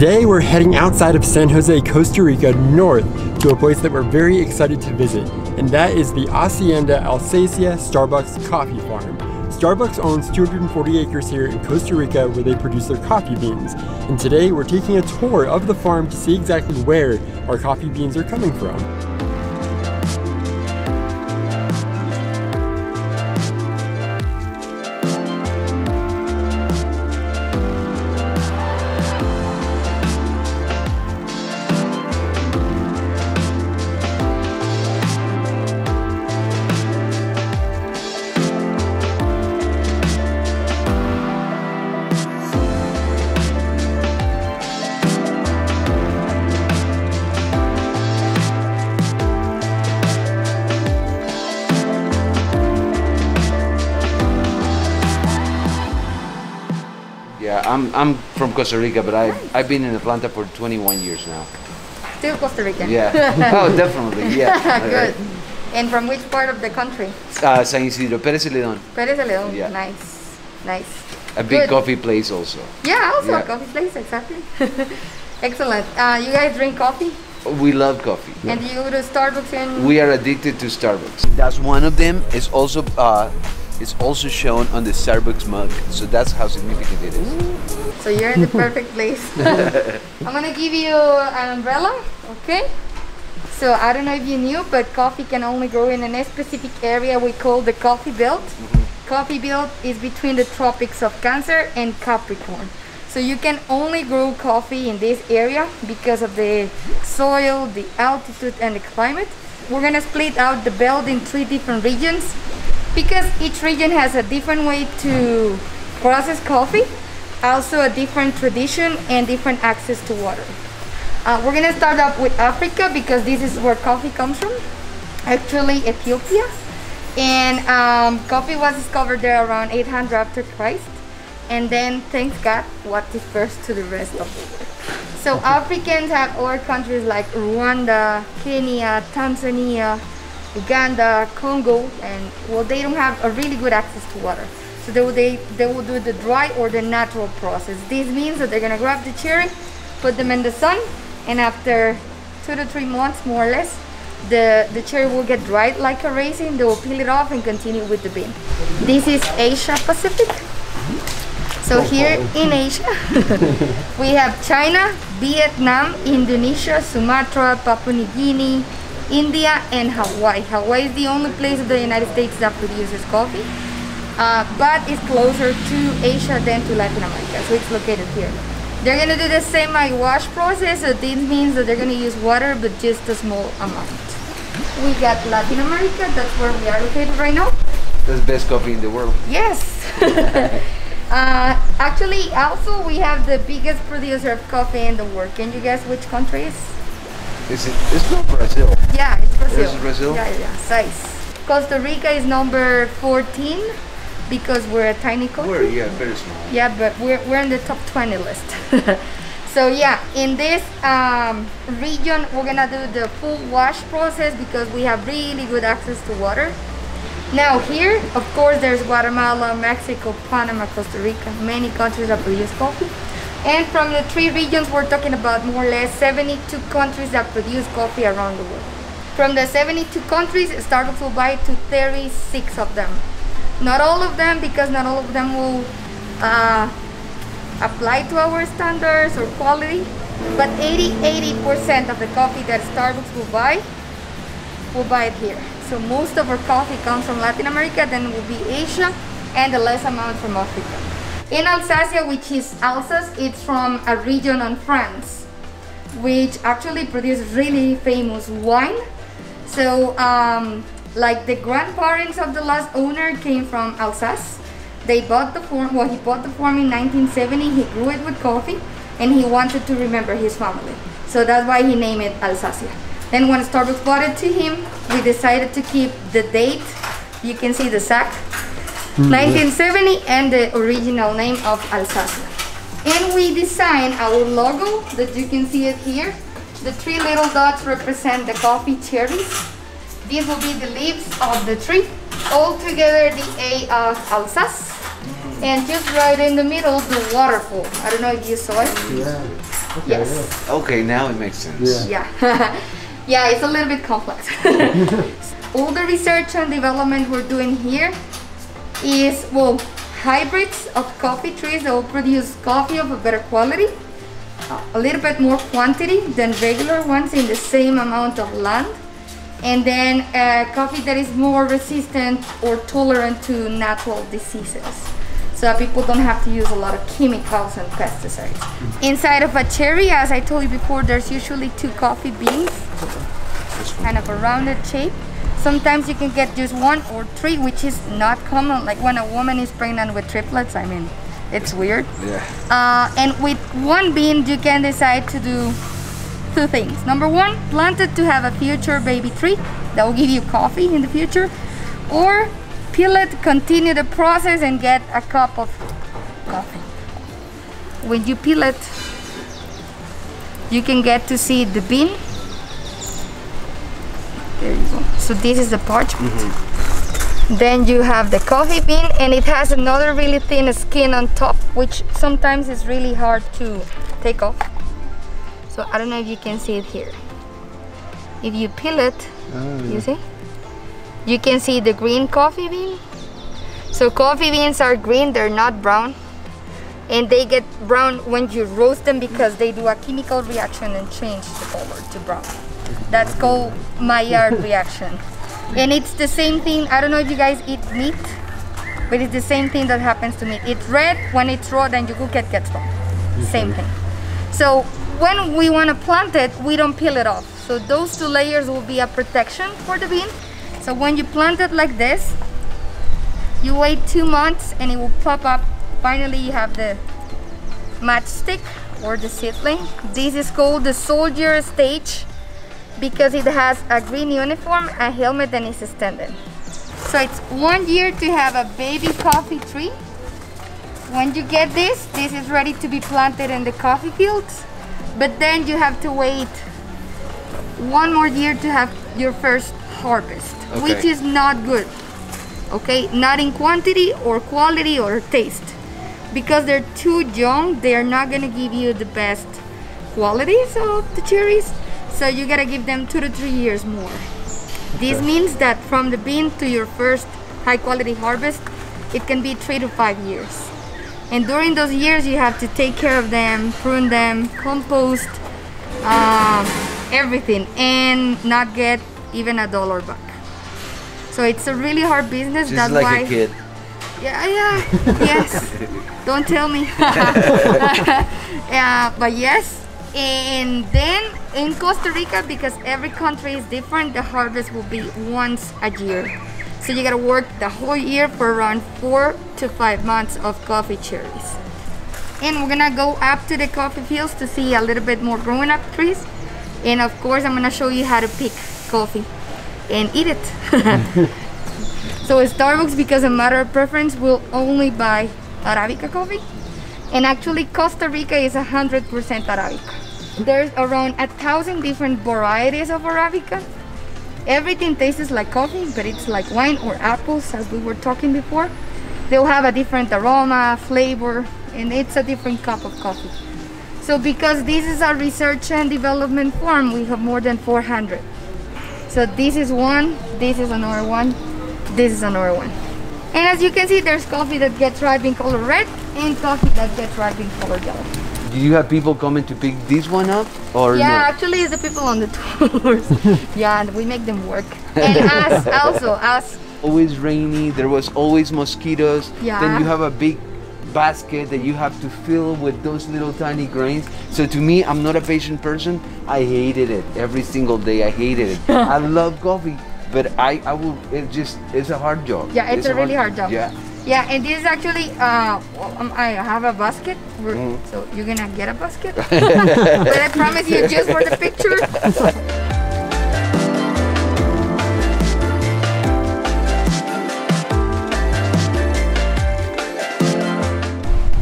Today we're heading outside of San Jose, Costa Rica, north to a place that we're very excited to visit, and that is the Hacienda Alsacia Starbucks Coffee Farm. Starbucks owns 240 acres here in Costa Rica where they produce their coffee beans. And today we're taking a tour of the farm to see exactly where our coffee beans are coming from. I'm I'm from Costa Rica, but I I've been in Atlanta for 21 years now. Still Costa Rican. Yeah. oh, definitely. Yeah. Good. And from which part of the country? Uh, San Isidro, Pérez Zeledón. Pérez de León. Yeah. Nice. Nice. A big Good. coffee place also. Yeah, also Yeah. a coffee place, exactly. Excellent. Uh, you guys drink coffee? We love coffee. And you go to Starbucks and We are addicted to Starbucks. That's one of them. Is also uh, it's also shown on the Starbucks mug. So that's how significant it is. so you're in the perfect place. I'm gonna give you an umbrella, okay? So I don't know if you knew, but coffee can only grow in a specific area we call the coffee belt. Mm-hmm. Coffee belt is between the tropics of Cancer and Capricorn. So you can only grow coffee in this area because of the soil, the altitude, and the climate. We're gonna split out the belt in three different regions because each region has a different way to process coffee, also a different tradition and different access to water. Uh, we're gonna start up with Africa because this is where coffee comes from. Actually, Ethiopia. And um, coffee was discovered there around 800 after Christ. And then, thank God, what dispersed to the rest of the world. So Africans have other countries like Rwanda, Kenya, Tanzania, Uganda, Congo, and well, they don't have a really good access to water. So they will, they, they will do the dry or the natural process. This means that they're gonna grab the cherry, put them in the sun, and after two to three months, more or less, the, the cherry will get dried like a raisin. They will peel it off and continue with the bean. This is Asia Pacific. So oh, here in Asia, we have China, Vietnam, Indonesia, Sumatra, Papua New Guinea, India, and Hawaii. Hawaii is the only place of the United States that produces coffee, uh, but it's closer to Asia than to Latin America, so it's located here. They're gonna do the semi-wash process, so this means that they're gonna use water, but just a small amount. We got Latin America, that's where we are located right now. That's the best coffee in the world. Yes. uh, actually, also we have the biggest producer of coffee in the world. Can you guess which country is? Is it? It's not Brazil. Yeah, it's Brazil. This is Brazil? Yeah, yeah, size. Costa Rica is number 14 because we're a tiny country. We're yeah, very small. Yeah, but we're, we're in the top 20 list. so yeah, in this um, region, we're gonna do the full wash process because we have really good access to water. Now here, of course, there's Guatemala, Mexico, Panama, Costa Rica, many countries that produce coffee. And from the three regions, we're talking about more or less 72 countries that produce coffee around the world. From the 72 countries, Starbucks will buy to 36 of them. Not all of them, because not all of them will uh, apply to our standards or quality, but 80 80% of the coffee that Starbucks will buy will buy it here. So most of our coffee comes from Latin America, then will be Asia, and the less amount from Africa. In Alsacia, which is Alsace, it's from a region in France, which actually produces really famous wine. So, um, like the grandparents of the last owner came from Alsace. They bought the farm, well, he bought the farm in 1970. He grew it with coffee, and he wanted to remember his family. So that's why he named it Alsacia. Then when Starbucks bought it to him, we decided to keep the date. You can see the sack. 1970 and the original name of Alsacia. And we designed our logo that you can see it here. The three little dots represent the coffee cherries. These will be the leaves of the tree. All together the A of Alsace. Mm. And just right in the middle, the waterfall. I don't know if you saw it. Yeah. yes. Okay, now it makes sense. Yeah. Yeah. yeah, it's a little bit complex. All the research and development we're doing here is, well, hybrids of coffee trees that will produce coffee of a better quality, a little bit more quantity than regular ones in the same amount of land, and then uh, coffee that is more resistant or tolerant to natural diseases. So that people don't have to use a lot of chemicals and pesticides. Inside of a cherry, as I told you before, there's usually two coffee beans, kind of a rounded shape. Sometimes you can get just one or three, which is not common. Like when a woman is pregnant with triplets, I mean, it's weird. Yeah. Uh, and with one bean, you can decide to do two things. Number one, plant it to have a future baby tree that will give you coffee in the future, or peel it, continue the process, and get a cup of coffee. When you peel it, you can get to see the bean. There you go. So this is the parchment. Then you have the coffee bean and it has another really thin skin on top which sometimes is really hard to take off. So I don't know if you can see it here. If you peel it, ah, you see? You can see the green coffee bean. So coffee beans are green, they're not brown. And they get brown when you roast them because they do a chemical reaction and change the color to brown. That's called Maillard reaction. And it's the same thing, I don't know if you guys eat meat, but it's the same thing that happens to meat. It's red when it's raw, then you cook it, gets brown. Same thing. So when we want to plant it, we don't peel it off. So those two layers will be a protection for the bean. So when you plant it like this, you wait two months and it will pop up. Finally, you have the matchstick or the seedling. This is called the soldier stage because it has a green uniform, a helmet, and it's extended. So it's one year to have a baby coffee tree. When you get this, this is ready to be planted in the coffee fields. But then you have to wait one more year to have your first harvest, which is not good. Okay, not in quantity or quality or taste. Because they're too young, they are not gonna give you the best qualities of the cherries. So you gotta give them two to three years more. This means that from the bean to your first high quality harvest, it can be three to five years. And during those years, you have to take care of them, prune them, compost, um, everything, and not get even a dollar back. So it's a really hard business. Just That's like why. a kid. Yeah, yeah, yes. Don't tell me. yeah, but yes. And then in Costa Rica, because every country is different, the harvest will be once a year. So you gotta work the whole year for around four to five months of coffee cherries. And we're gonna go up to the coffee fields to see a little bit more growing up trees. And of course, I'm gonna show you how to pick coffee and eat it. So Starbucks, because a matter of preference, will only buy Arabica coffee. And actually Costa Rica is 100% Arabica. There's around a thousand different varieties of Arabica. Everything tastes like coffee, but it's like wine or apples, as we were talking before. They'll have a different aroma, flavor, and it's a different cup of coffee. So because this is a research and development farm, we have more than 400. So this is one, this is another one, this is another one. And as you can see, there's coffee that gets ripe in color red and coffee that gets ripe in color yellow. Do you have people coming to pick this one up or yeah, no? actually, it's the people on the tours. yeah, and we make them work. And us also, us. Always rainy. There was always mosquitoes. Yeah. Then you have a big basket that you have to fill with those little tiny grains. So to me, I'm not a patient person. I hated it every single day. I hated it. I love coffee, but I, I will. It just it's a hard job. Yeah, it's, a really hard job. Yeah. Yeah, and this is actually, uh, um, I have a basket. Mm. So you're gonna get a basket. but I promise you, just for the picture.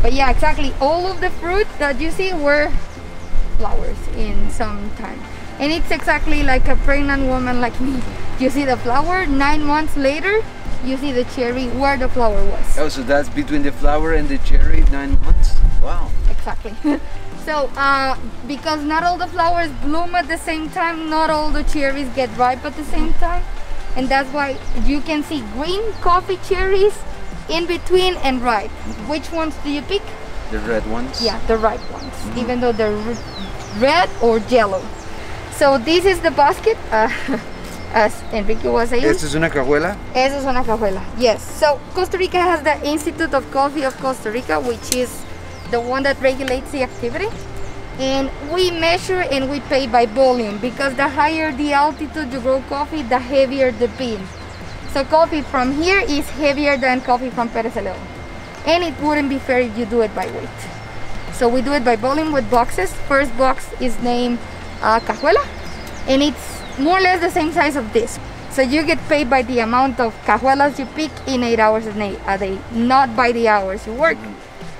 But yeah, exactly. All of the fruit that you see were flowers in some time. And it's exactly like a pregnant woman like me. You see the flower, nine months later, you see the cherry where the flower was. Oh, so that's between the flower and the cherry, nine months. Wow. Exactly. So, uh, because not all the flowers bloom at the same time, not all the cherries get ripe at the same time, and that's why you can see green coffee cherries in between and ripe. Which ones do you pick? The red ones. Yeah, the ripe ones, even though they're red or yellow. So this is the basket, uh, as Enrique was saying. Esta es una cajuela. Eso es una cajuela. Yes. So Costa Rica has the Institute of Coffee of Costa Rica, which is the one that regulates the activity. And we measure and we pay by volume because the higher the altitude you grow coffee, the heavier the bean. So coffee from here is heavier than coffee from Perez And it wouldn't be fair if you do it by weight. So we do it by volume with boxes. First box is named uh, cajuela, and it's more or less the same size of this. So you get paid by the amount of cajuelas you pick in eight hours a day, a day not by the hours you work.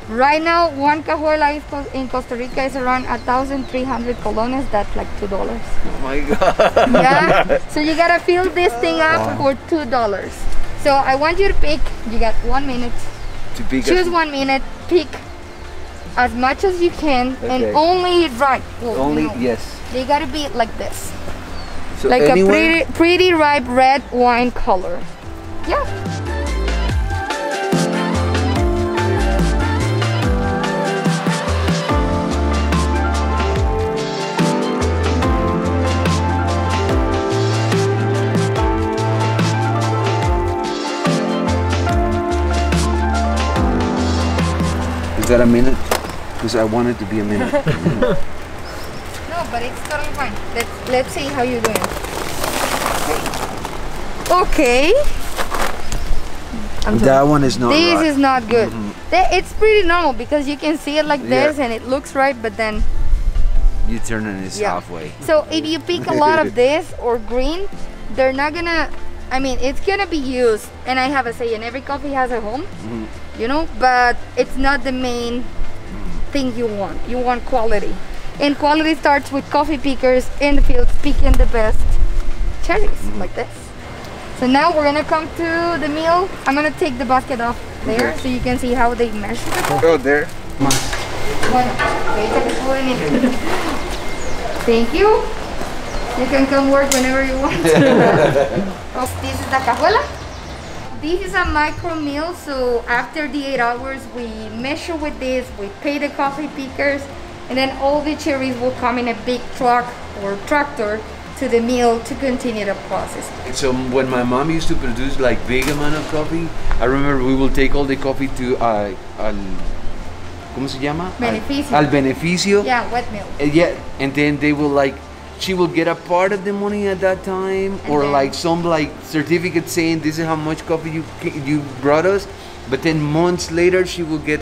Right now, one cajuela in Costa Rica is around 1,300 colones. That's like two dollars. Oh my god. Yeah. so you gotta fill this thing up for two dollars. So I want you to pick. You got one minute. to pick Choose one minute. Pick as much as you can, and Okay. only right. Well, only yes. They gotta be like this, So like anywhere, a pretty, pretty ripe red wine color. Yeah. Is that a minute? Because I want it to be a minute. But it's totally fine. Let's let's see how you're doing. Okay. I'm sorry. that one is not this right. is not good. Th- It's pretty normal because you can see it like Yeah. this and it looks right, but then you turn it is Yeah. halfway. So if you pick a lot of this or green, they're not gonna. I mean, it's gonna be used, and I have a say, and every coffee has a home, mm-hmm. you know. But it's not the main mm-hmm. thing you want. You want quality, and quality starts with coffee pickers in the fields picking the best cherries mm. like this. So now we're gonna come to the meal. I'm gonna take the basket off there so you can see how they measure the coffee. Oh, there. Bueno, ahorita que suben y- Thank you. You can come work whenever you want. oh, this is the cajuela. This is a micro meal, so after the eight hours, we measure with this, we pay the coffee pickers, and then all the cherries will come in a big truck or tractor to the mill to continue the process. So when my mom used to produce like big amount of coffee, I remember we will take all the coffee to uh, al, ¿cómo se llama? Al- Beneficio. Al, beneficio. Yeah, wet mill. Uh, yeah, and then they will like, she will get a part of the money at that time, And or like some like certificate saying this is how much coffee you you brought us. But then months later, she will get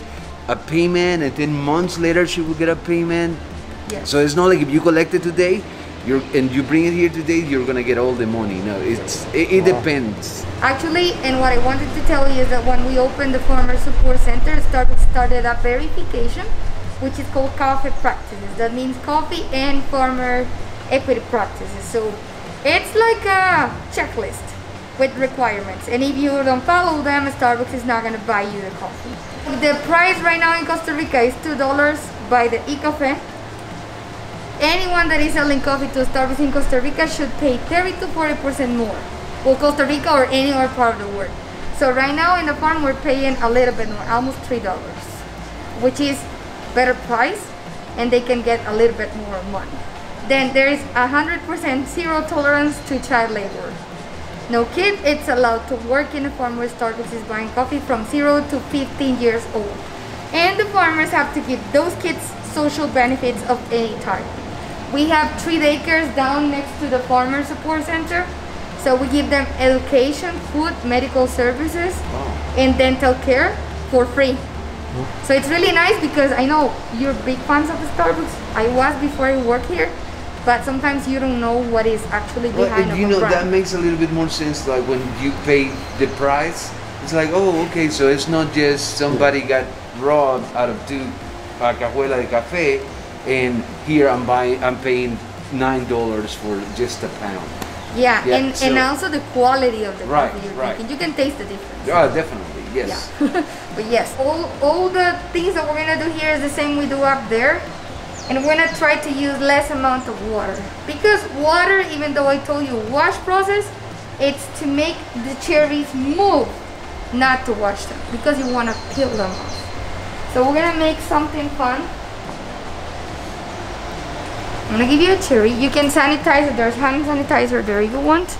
a payment, and then months later, she will get a payment. Yes. So it's not like if you collect it today, you're and you bring it here today, you're gonna get all the money. No, it's it, it depends. Actually, and what I wanted to tell you is that when we opened the Farmer Support Center, started started a verification, which is called coffee practices. That means coffee and farmer equity practices. So it's like a checklist with requirements, and if you don't follow them, Starbucks is not gonna buy you the coffee. The price right now in Costa Rica is two dollars by the ICAFE. Anyone that is selling coffee to Starbucks in Costa Rica should pay 30 to 40 percent more. Well, Costa Rica or any other part of the world. So right now in the farm we're paying a little bit more, almost three dollars, which is better price, and they can get a little bit more money. Then there is a hundred percent zero tolerance to child labor. No kid it's allowed to work in a farmer's store Starbucks is buying coffee from zero to 15 years old. And the farmers have to give those kids social benefits of any type. We have three acres down next to the Farmer Support Center. So we give them education, food, medical services, and dental care for free. So it's really nice because I know you're big fans of Starbucks. I was before I work here, but sometimes you don't know what is actually Well, behind of you know brand. that makes a little bit more sense. Like when you pay the price, it's like, oh, okay, so it's not just somebody got robbed out of two cajuela de café, and here I'm buying, I'm paying nine dollars for just a pound. Yeah, Yeah, and, and also the quality of the Right, coffee you're right. drinking. You can taste the difference. Ah, definitely, yes. Yeah. but yes, all, all the things that we're gonna do here is the same we do up there. And we're gonna try to use less amount of water. Because water, even though I told you wash process, it's to make the cherries move, not to wash them. Because you wanna peel them off. So we're gonna make something fun. I'm gonna give you a cherry. You can sanitize it. There's hand sanitizer there if you want.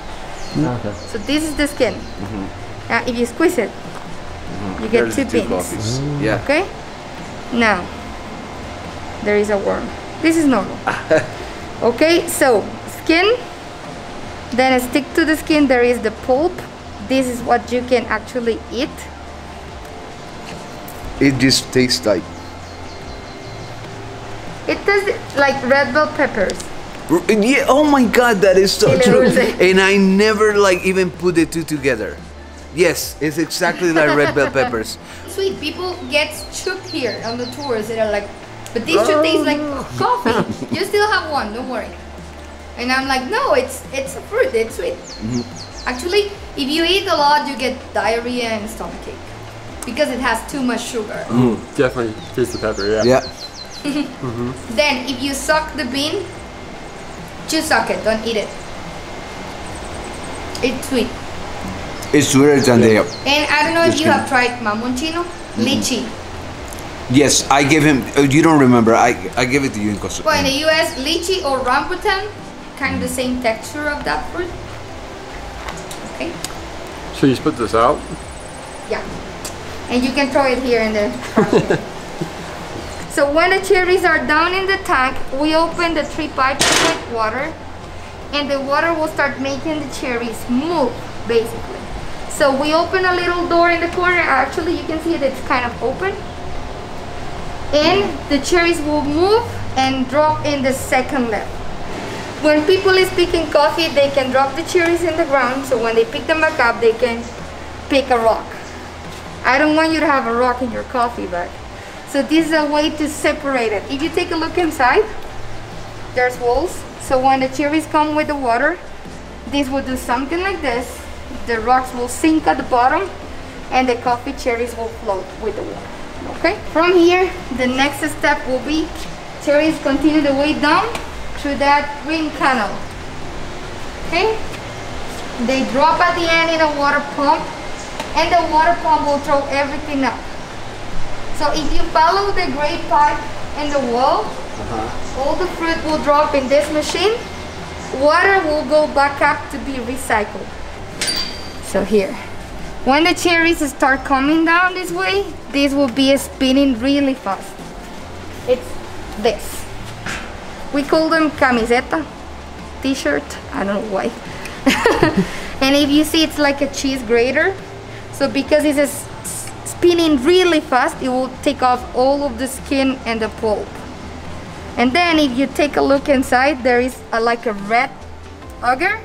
Okay. So this is the skin. mm -hmm. Now if you squeeze it, you get There's two two beans. coffees. Yeah. Okay? Now, there is a worm. This is normal. okay, so skin, then stick to the skin, there is the pulp. This is what you can actually eat. It just tastes like. It does like red bell peppers. Yeah. Oh my God, that is so true. And I never like even put the two together. Yes, it's exactly like red bell peppers. Sweet, people get shook here on the tours. They're like, but this should taste like oh, coffee. You still have one, don't worry. And I'm like, no, it's it's a fruit, it's sweet. Mm-hmm. Actually, if you eat a lot, you get diarrhea and stomachache because it has too much sugar. Mm, definitely taste the pepper, yeah. Yeah. Mm-hmm. Then, if you suck the bean, just suck it, don't eat it. It's sweet. It's sweeter than the. And I don't know if you have tried mamonchino, lychee. Yes, I gave him. oh, You don't remember? I I gave it to you in Costa. Well, in the US, lychee or rambutan, kind of the same texture of that fruit. Okay, So you split this out? yeah. And you can throw it here in the. So when the cherries are down in the tank, we open the three pipes with water and the water will start making the cherries move, basically. So we open a little door in the corner. Actually, you can see that it's kind of open. And the cherries will move and drop in the second level. When people is picking coffee, they can drop the cherries in the ground. So when they pick them back up, they can pick a rock. I don't want you to have a rock in your coffee bag. So this is a way to separate it. If you take a look inside, there's walls. So when the cherries come with the water, this will do something like this. The rocks will sink at the bottom and the coffee cherries will float with the water. Okay? From here, the next step will be cherries continue the way down through that green canal. Okay? They drop at the end in a water pump and the water pump will throw everything up. So if you follow the gray pipe in the wall, uh-huh. all the fruit will drop in this machine. Water will go back up to be recycled. So here, when the cherries start coming down this way, this will be spinning really fast. It's this. We call them camiseta, t-shirt, I don't know why. and if you see, it's like a cheese grater. So because it's spinning really fast, it will take off all of the skin and the pulp. And then if you take a look inside, there is a, like a red auger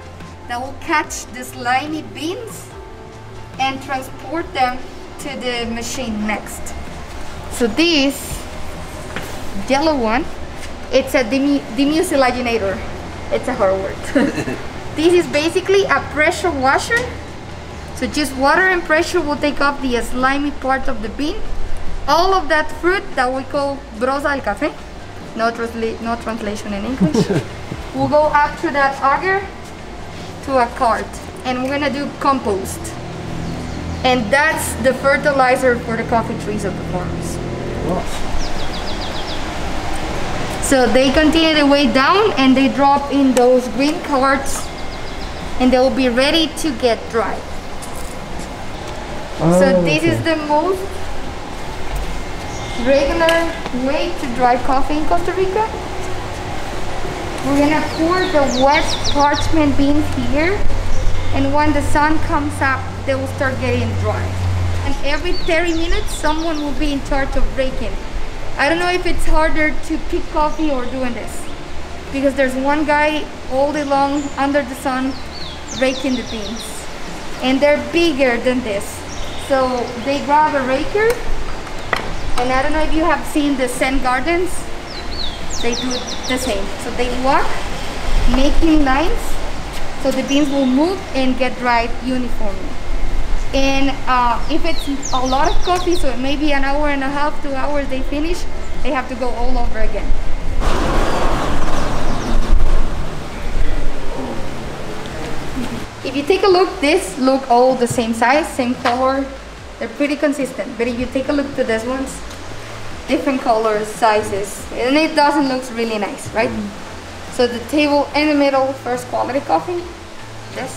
that will catch the slimy beans and transport them to the machine next. So this yellow one, it's a demu- demucilagenator. It's a hard word. this is basically a pressure washer. So just water and pressure will take off the slimy part of the bean. All of that fruit that we call brosa del café, no, transla- no translation in English, will go up to that auger to a cart. And we're gonna do compost. And that's the fertilizer for the coffee trees of the farms. So they continue the way down and they drop in those green carts and they will be ready to get dry. so oh, this is the most regular way to dry coffee in Costa Rica. We're gonna pour the wet parchment beans here and when the sun comes up they will start getting dry. And every 30 minutes someone will be in charge of raking. I don't know if it's harder to pick coffee or doing this. Because there's one guy all day long under the sun raking the beans and they're bigger than this. So they grab a raker. And I don't know if you have seen the Zen gardens. They do the same. So they walk making lines so the beans will move and get dried uniformly. And uh, if it's a lot of coffee so maybe an hour and a half two hours they finish they have to go all over again. If you take a look this look all the same size same color. They're pretty consistent. But if you take a look to this ones different colors sizes. And it doesn't look really nice right? mm -hmm. So the table in the middle, first quality coffee, this.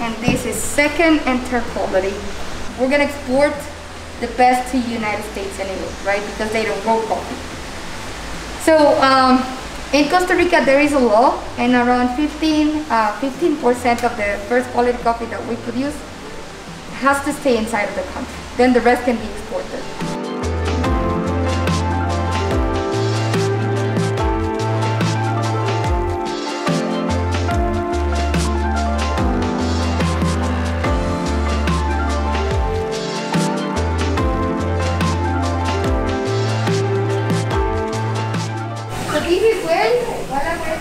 And this is second and third quality. We're gonna export the best to United States anyway, right? Because they don't grow coffee. So um, in Costa Rica, there is a law, and around 15 percent of the first quality coffee that we produce has to stay inside of the country. Then the rest can be exported.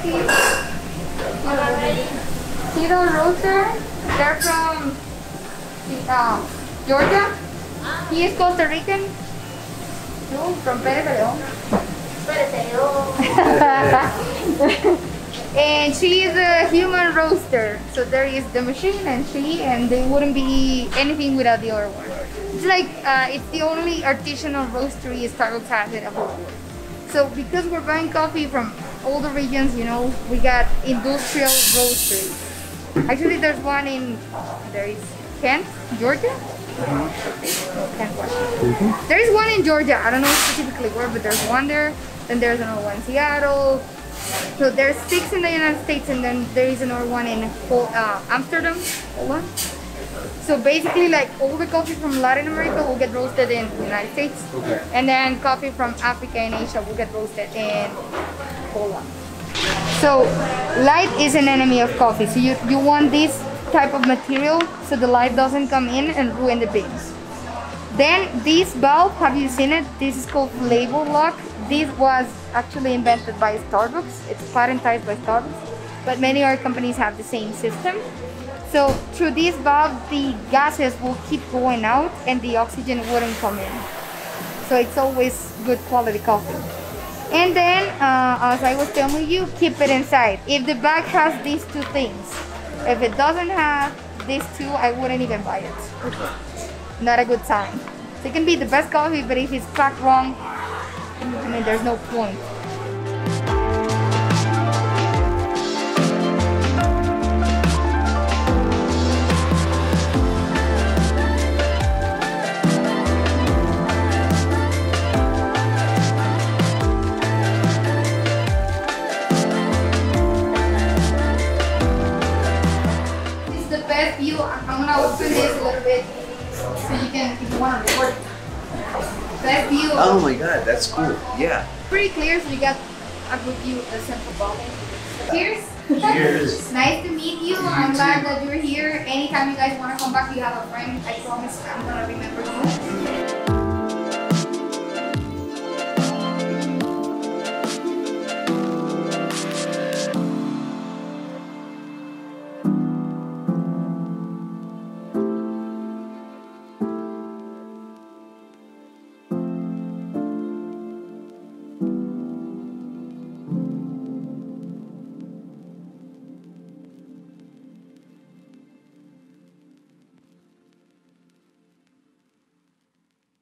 See those roaster? They're from uh, Georgia. He is Costa Rican. No, from de León. and she is a human roaster. So there is the machine and she, and they wouldn't be anything without the other one. It's like, uh, it's the only artisanal roastery Starbucks has in the whole world. So because we're buying coffee from all the regions, you know, we got industrial roasteries. Actually, there's one in, there is Kent, Georgia? No, Kent, Washington. There is one in Georgia. I don't know specifically where, but there's one there. Then there's another one in Seattle. So there's six in the United States, and then there is another one in uh, Amsterdam, Holland. So basically, like all the coffee from Latin America will get roasted in the United States, Okay. and then coffee from Africa and Asia will get roasted in Holland. So light is an enemy of coffee. So you, you want this type of material so the light doesn't come in and ruin the beans. Then this bulb, have you seen it? This is called FlavorLock. This was actually invented by Starbucks. It's patented by Starbucks, but many other companies have the same system. So through this bulb, the gases will keep going out and the oxygen wouldn't come in. So it's always good quality coffee. And then, uh, as I was telling you, keep it inside. If the bag has these two things, if it doesn't have these two, I wouldn't even buy it. Not a good sign. It can be the best coffee, but if it's packed wrong, I mean, there's no point. Can, if you want to record. Best view. Oh my god, that's cool. Yeah. Pretty clear, so you got a good view of the central valley. Cheers. Cheers. nice to meet you. I'm glad that you're here. Anytime you guys want to come back, you have a friend. I promise I'm gonna remember you.